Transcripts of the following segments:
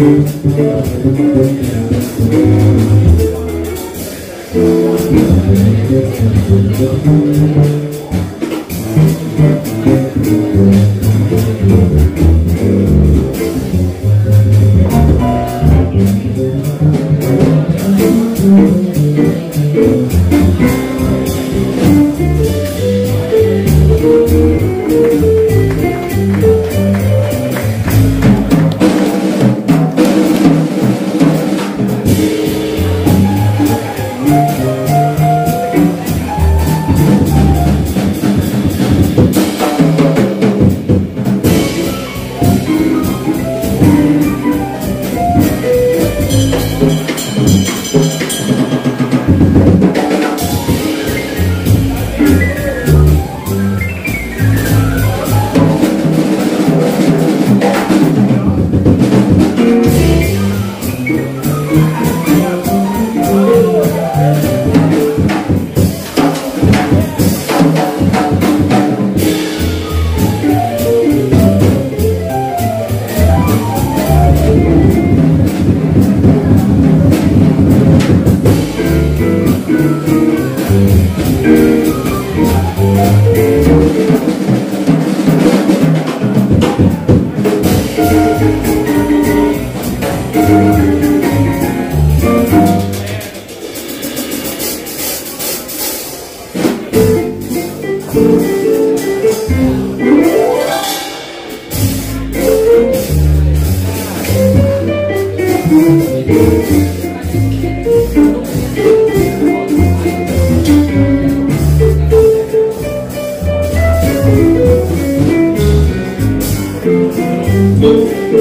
Thank you. Thank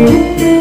Música